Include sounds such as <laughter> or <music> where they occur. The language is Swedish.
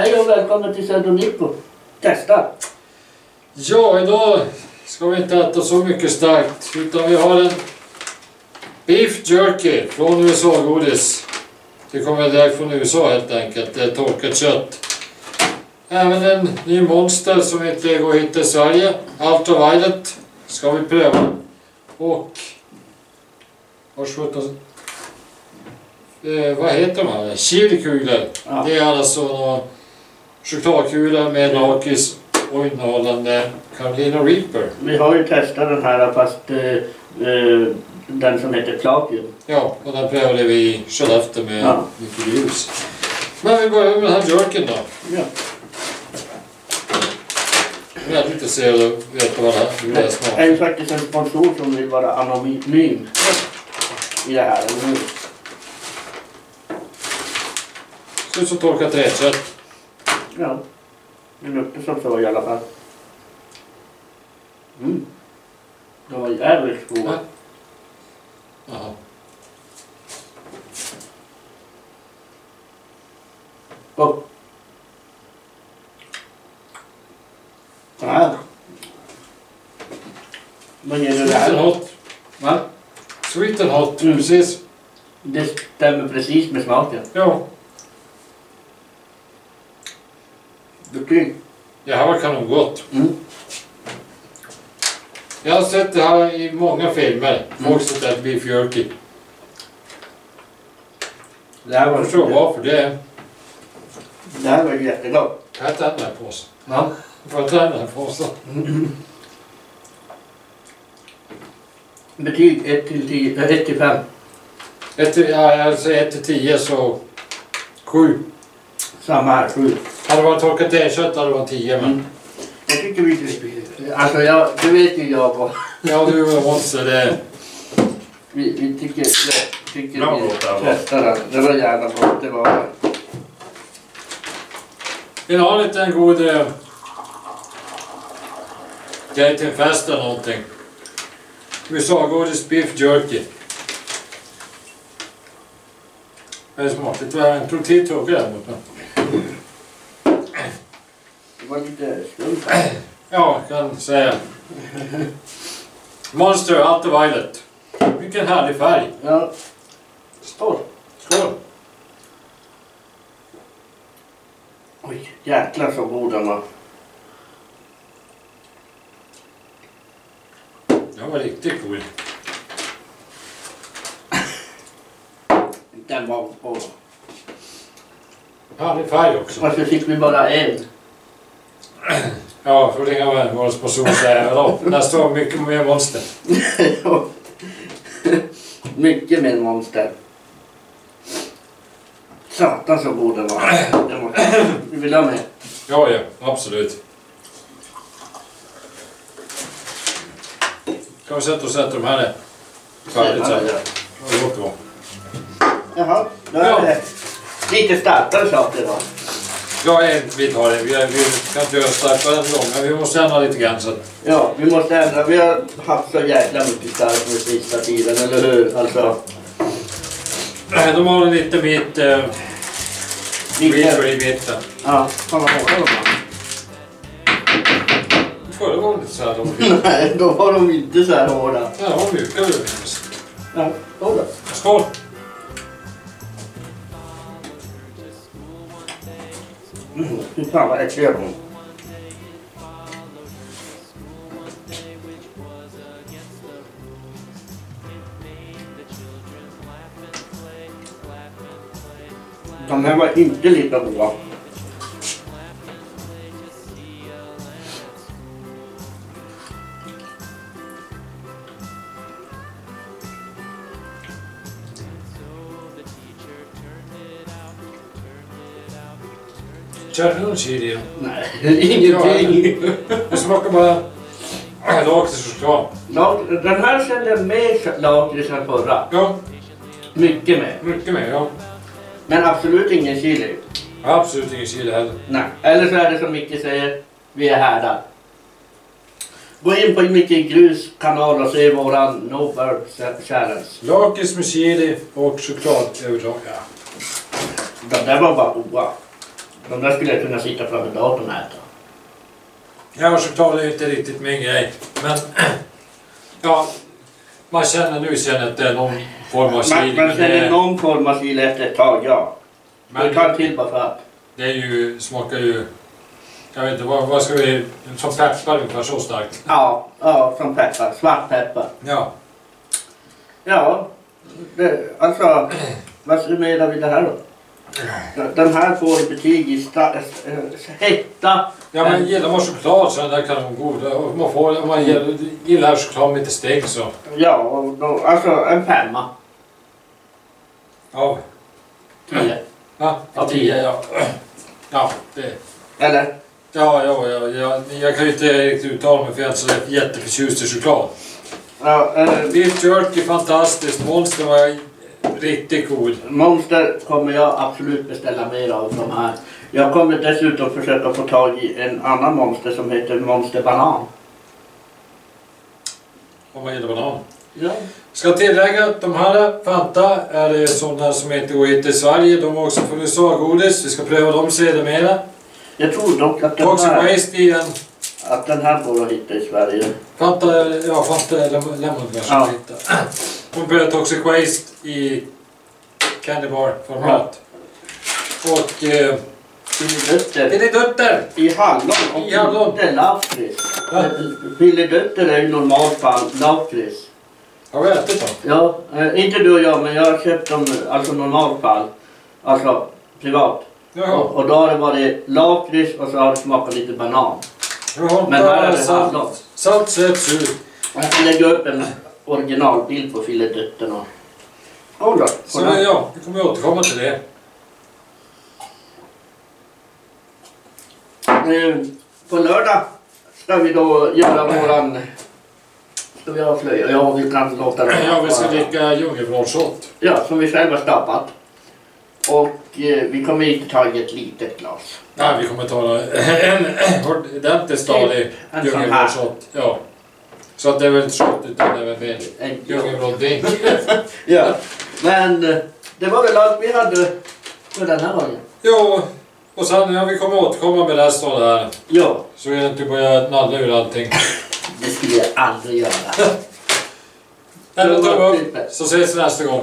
hej och välkommen till Södernippo. Testa. Ja, idag ska vi inte äta så mycket starkt utan vi har en Beef Jerky från USA-godis. Det kommer direkt från USA helt enkelt. Det är torkat kött. Även en ny monster som inte går hitta i Sverige. Ultraviolet ska vi pröva. Och... Sjutton... Eh, vad heter de här? Chilikulor. Ja. Det är alltså några chokladkulor med lakris och innehållande Carolina Reaper. Vi har ju testat den här fast eh, eh, den som heter Plakium. Ja, och den prövade vi i Skellefteå med Ja. mycket ljus. Men vi börjar med den här jerken då. Ja. Jag är lite intresserad av att veta vad det här, hur det här Det smakar. är faktiskt en sponsor som vill vara anonym i det här, eller hur? Ser ut som torkat räkött. Ja. Det luktar som så i alla fall. Mm. Det var jävligt god. Ja. Jaha. Och... Ja. Vad ger du det Sweet and här? hot. Va? Sweet and hot, Mm. precis. Det stämmer precis med smaken. Ja, Betyg? Det här var kanongott. Mm. Jag har sett det här i många filmer. Mm. Folk som äter beef jerky. Det här Jag var, förstår varför det det här var jättegott. Kan jag ta den här påsen? Ja. Får jag ta den här påsen? Betyg 1 till 10, 1 till 5. Ett till, ja, alltså 1 till 10 så 7. Samma här, 7. Hade det varit torkat räkött hade det varit 10 men... Mm. Jag tycker vi... Alltså jag, det vet ju jag och Ja du och Monster det... vi, vi tycker, jag tycker Bra vi testar den. Det var jävla gott, det var det. Vill ha lite en god... Eh, grej till en fest eller någonting. USA-godis beef jerky. Det är smakligt. Det tog tid tugga där borta. Var lite skumt. Ja, kan säga. Monster Ultraviolet. Vilken härlig färg. Ja. Skål. Skål! Oj, jäklar så god den var. Den var riktigt god. Den var... Åh. Härlig färg också. Varför fick vi bara en? <clears throat> Ja, ringa med vår sponsor och säga ja, nästa gång mycket mer monster. <laughs> Mycket med monster. Satan så god den var. Var. Vi vill ha med. Ja, ja, absolut. Kan vi sätta oss och äta de här färdigt sen? Gott det var. Jaha, då är Ja. det lite starkare saker då. Ja, en bit har det. Vi, vi kan inte göra starkare än lång, men vi måste ändra lite grann. Så att, Ja, vi måste ändra. Vi har haft så jäkla mycket stark på sista tiden, eller hur? Alltså, Nej, de har en liten bit eh, lite... i mitten. Ja, fan vad hårda de var. Förra var det lite så här. De fick, <laughs> Nej, då var de inte så här hårda. ja, de var mjuka. du minns. Ja, skål då. Skål! Mm, fy fan vad äckliga de är. De här var inte lika goda. Kör du någon chili? Nej, <laughs> ingenting. Det smakar bara lakrits och choklad. Den här kände mer lakrits än förra. Ja, Mycket mer. mycket mer. Ja. Men absolut ingen chili. Absolut ingen chili heller. Nej. Eller så är det som Micke säger, vi är härdar. Gå in på Micke Grus kanal och se våran No Burp Challenge. Lakrits med chili och choklad överlag. Ja. De där var bara goda. De där skulle jag kunna sitta framför datorn och äta. Ja, choklad är inte riktigt min grej. Men <clears throat> ja, man känner nu känner att det är någon form av Man, chili. man Men det, känner någon form av chili efter ett tag, ja. men det tar till bara för att. det är ju, smakar ju... Jag vet inte, vad, vad ska vi... Som peppar ungefär så starkt. Ja, ja, som peppar. Svartpeppar. Ja. Ja, det, alltså <clears throat> vad summerar vi det här då? Den här får betyg i äh, hetta. Ja men gillar man choklad så är den där kanongod. Om man, får, om man gillar, gillar choklad med lite steg så... Ja, då, alltså en femma. Ja. Tio. Ja, ja tio ja. Ja, det... Eller? Ja, ja, ja, ja, jag kan ju inte riktigt uttala mig för jag är inte så jätteförtjust i choklad. Ja, äh, Beef jerky fantastiskt. Monster var riktigt god. monster kommer jag absolut beställa mer av de här. Jag kommer dessutom försöka få tag i en annan monster som heter Monster Banan. Om man gillar banan. Ja. Ska tillägga att de här Fanta är sådana som inte går hit i Sverige. De har också från USA-godis. Vi ska pröva dem sedermera. Jag tror dock att den Toxic här, Waste i en att den här går att hitta i Sverige. Fanta, ja Fanta Lemon kanske Ja. man hittar. Hon prövar Toxic Waste i Candy Bar format. Och eh, Filidutter! i hallon och I hallon. inte lakrits. Va? Filidutter är ju normalt fall lakrits. Har vi ätit dem? Ja, eh, inte du och jag, men jag har köpt dem alltså normalt fall. Alltså privat. Och, Jaha. och då har det varit lakrits och så har det smakat lite banan. Jaha. Men här är det salt, hallon. salt, söt, sur. Jag ska lägga upp en originalbild på filidutten och... Skål då! Så ja, vi kommer återkomma till det. Eh, På lördag ska vi då göra våran... Ska vi avslöja? Ja, vi kan låta det Ja, vi ska dricka djungelvrålshot. Ja, som vi själva skapat. Och eh, vi kommer inte ta ett litet glas. Nej, vi kommer ta en ordentligt stadig djungelvrålshot. Ja. Så att det är väl inte shot utan det är väl djungelvråldrink. <laughs> Ja, men eh, det var väl allt vi hade för den här gången. Jo, och sen ja, vi kommer återkomma med resten av det här. Ja, Så vi inte börjar nalla ur allting. det skulle jag aldrig göra. <laughs> Eller tumme upp, så ses vi nästa gång.